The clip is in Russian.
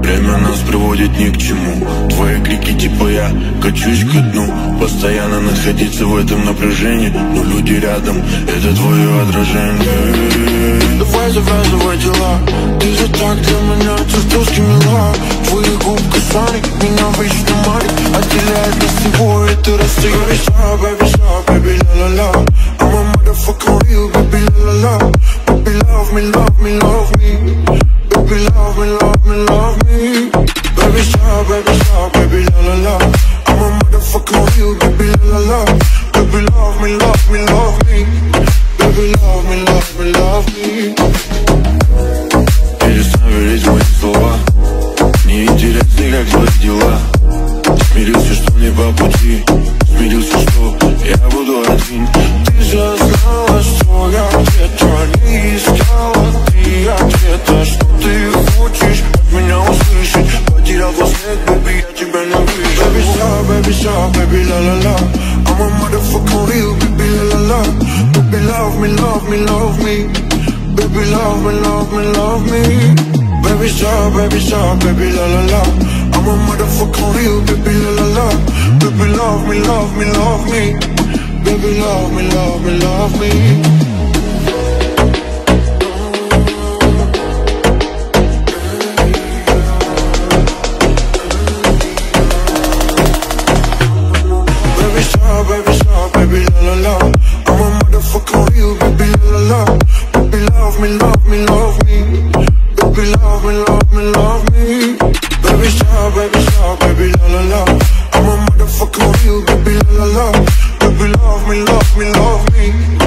Время нас приводит ни к чему. Твои крики типа я качусь к дну Постоянно находиться в этом напряжении Но люди рядом, это твое отражение. Давай завязывай дела. Ты же так для меня чертовски мила. Твои губ касались, меня вечно марит Отделяет нас с тобой, ты расстаешься Baby, baby, la-la-la la Baby, love me, love me, love me Baby, love me, love me, love me Baby, stop, baby, stop, baby, la la la I'm a motherfucking real, baby, la la la Baby, love me, love me, love me Baby, love me, love me, love me в мои слова Не интересны, как твои дела Смирился, что мне по пути Baby, stop, baby, stop, baby, la la la. I'm a motherfucking real, baby, la la la. Baby, love me, love me, love me. Baby, love me, love me, love me. Baby, stop, baby, stop, baby, la la la. I'm a motherfucking real, baby, la la la. Baby, love me, love me, love me. Baby, love me, love me, love me call you, baby, la la la Baby, love me, love me, love me.